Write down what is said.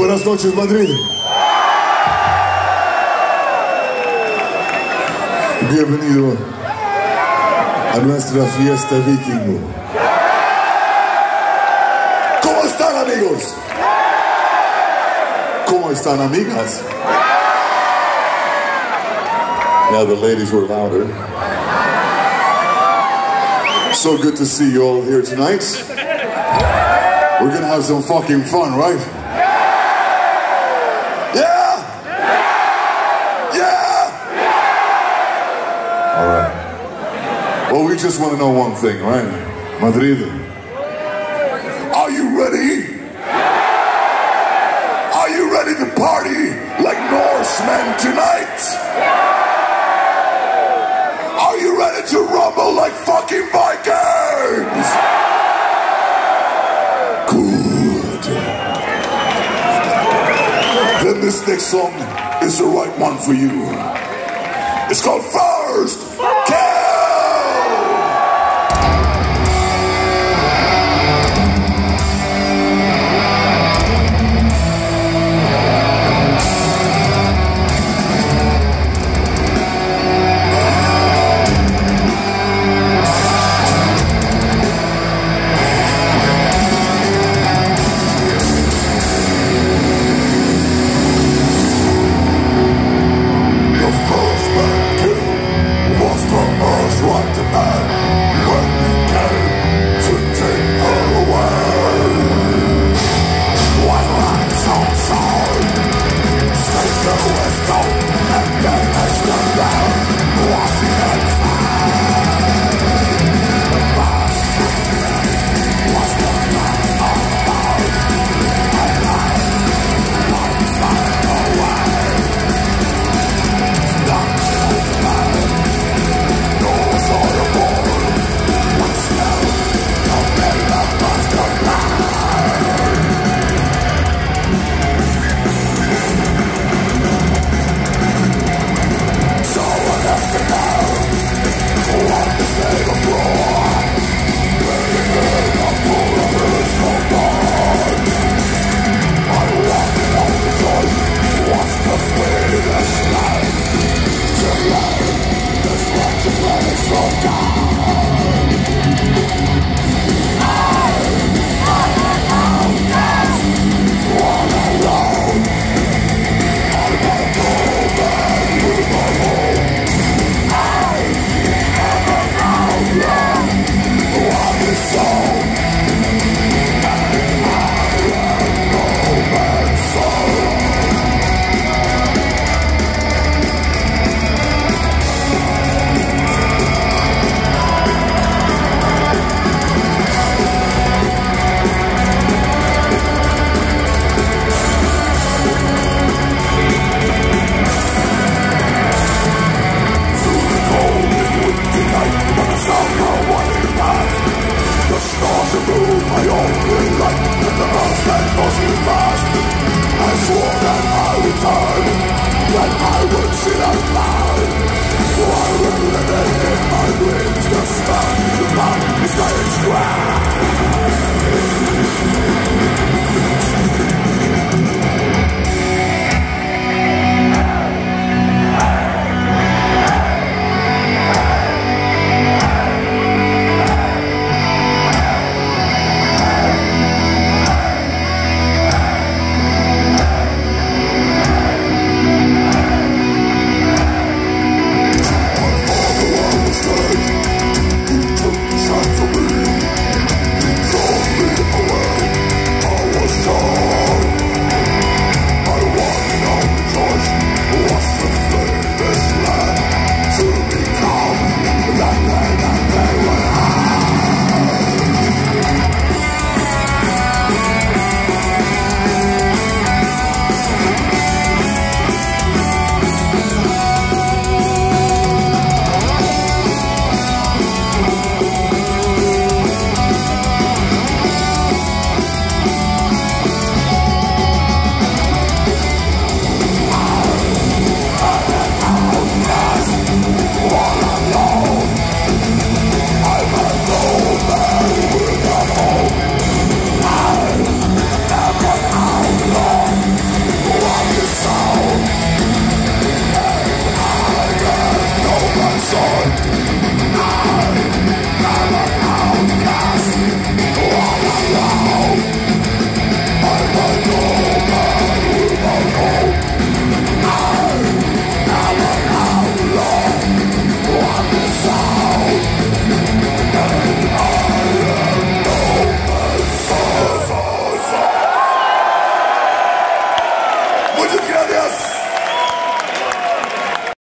Buenas noches, Madrid. Bienvenido a nuestra fiesta vikingo. ¿Cómo están, amigos? ¿Cómo están, amigas? Now the ladies were louder. So good to see you all here tonight. We're gonna have some fucking fun, right? Yeah! Yeah! yeah. yeah. All right. Well, we just want to know one thing, right? Madrid. Are you ready? Are you ready to party like Norsemen tonight? Are you ready to rumble like fucking Vikings? This next song is the right one for you. It's called First Soldier! Life is square.